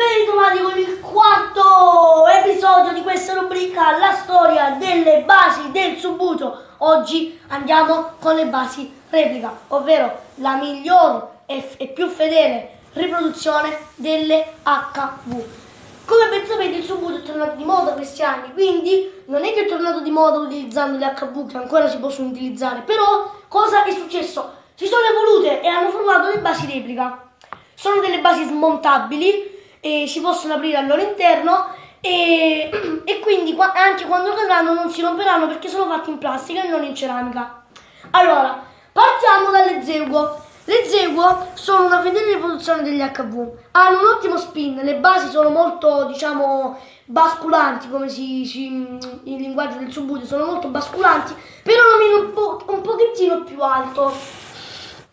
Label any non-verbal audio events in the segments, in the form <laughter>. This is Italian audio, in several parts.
ben ritrovati con il quarto episodio di questa rubrica La storia delle basi del Subuto. Oggi andiamo con le basi replica, ovvero la miglior e, e più fedele riproduzione delle HV. Come ben sapete il Subuto è tornato di moda questi anni, quindi non è che è tornato di moda utilizzando le HV che ancora si possono utilizzare, però cosa è successo? Si sono evolute e hanno formato le basi replica. Sono delle basi smontabili e si possono aprire al loro interno e, <clears throat> e quindi anche quando cadranno non si romperanno perché sono fatti in plastica e non in ceramica. Allora, partiamo dalle Zeugo. Le Zeugo sono una fedele riproduzione degli HV, hanno un ottimo spin, le basi sono molto, diciamo, basculanti, come si, si il linguaggio del subbuto, sono molto basculanti, però lo un, po', un pochettino più alto.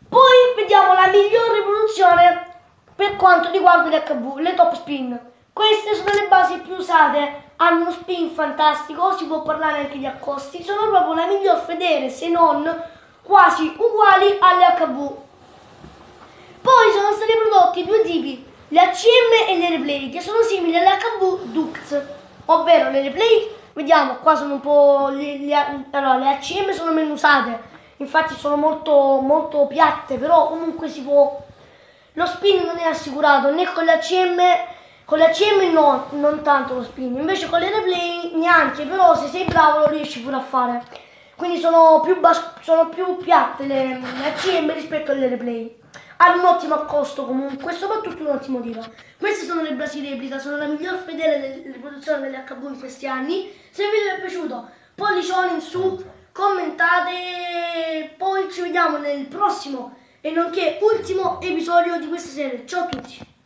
Poi vediamo la miglior riproduzione per quanto riguarda le HV, le top spin. Queste sono le basi più usate, hanno uno spin fantastico, si può parlare anche di accosti, sono proprio la miglior fedele se non quasi uguali alle HV. Poi sono stati prodotti due tipi, le ACM e le replay, che sono simili alle HV Dux, ovvero le replay, vediamo qua sono un po', le, le, allora, le ACM sono meno usate, infatti sono molto, molto piatte, però comunque si può lo spin non è assicurato né con la CM, con la CM no, non tanto lo spin, invece con le replay neanche, però se sei bravo lo riesci pure a fare. Quindi sono più, sono più piatte le, le ACM rispetto alle replay. Hanno un ottimo accosto comunque, soprattutto un ottimo tiro. Queste sono le basi replica, sono la miglior fedele delle riproduzioni delle HV in questi anni. Se il video vi è piaciuto, pollicione in su, commentate, poi ci vediamo nel prossimo e nonché ultimo episodio di questa serie. Ciao a tutti!